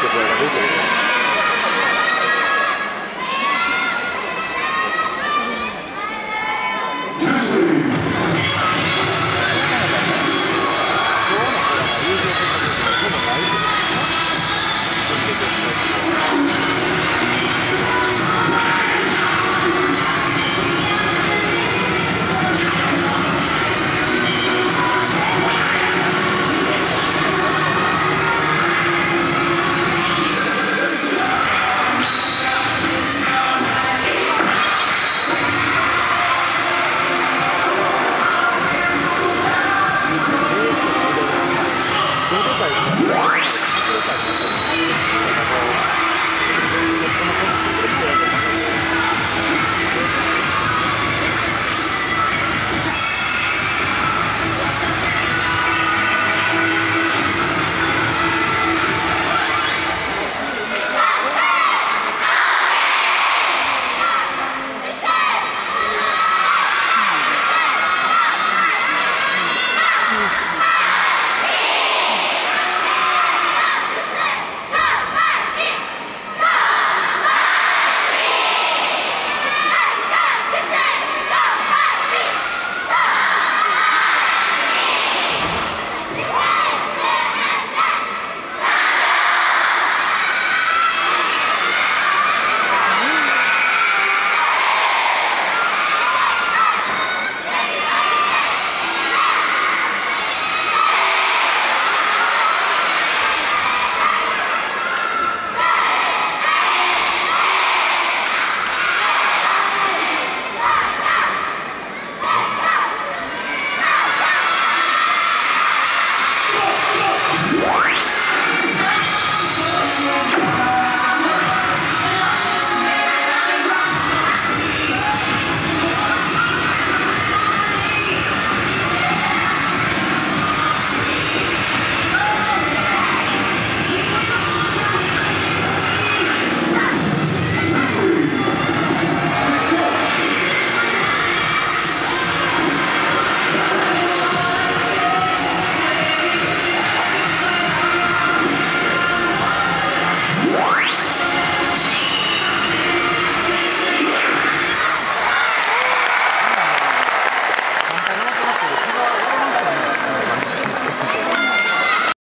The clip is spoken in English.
que eu vou Thank you.